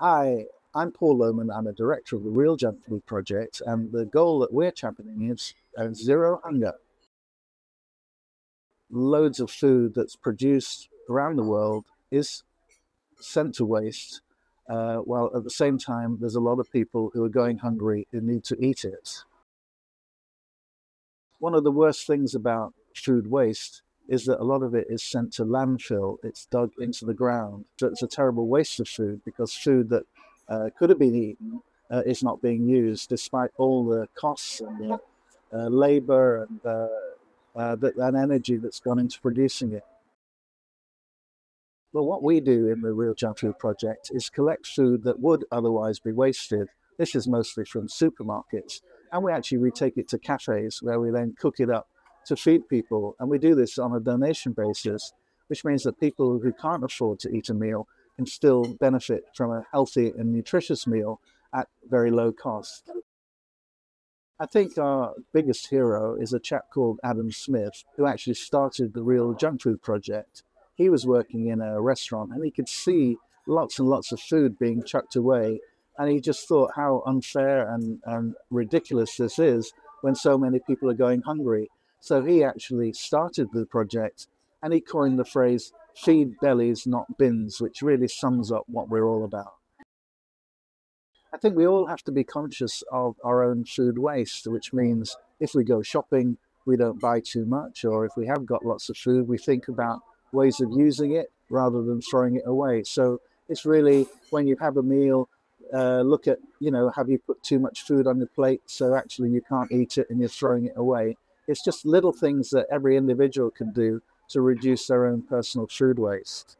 Hi, I'm Paul Loman. I'm a director of the Real Food Project, and the goal that we're championing is uh, zero hunger. Loads of food that's produced around the world is sent to waste, uh, while at the same time, there's a lot of people who are going hungry who need to eat it. One of the worst things about food waste is that a lot of it is sent to landfill. It's dug into the ground. So it's a terrible waste of food because food that uh, could have been eaten uh, is not being used, despite all the costs and the uh, labor and, uh, uh, that, and energy that's gone into producing it. Well, what we do in the Real Junk Food Project is collect food that would otherwise be wasted. This is mostly from supermarkets, and we actually retake it to cafes where we then cook it up to feed people. And we do this on a donation basis, which means that people who can't afford to eat a meal can still benefit from a healthy and nutritious meal at very low cost. I think our biggest hero is a chap called Adam Smith, who actually started the Real Junk Food Project. He was working in a restaurant and he could see lots and lots of food being chucked away. And he just thought how unfair and, and ridiculous this is when so many people are going hungry. So he actually started the project and he coined the phrase feed bellies, not bins, which really sums up what we're all about. I think we all have to be conscious of our own food waste, which means if we go shopping, we don't buy too much, or if we have got lots of food, we think about ways of using it rather than throwing it away. So it's really when you have a meal, uh, look at, you know, have you put too much food on your plate so actually you can't eat it and you're throwing it away? It's just little things that every individual can do to reduce their own personal food waste.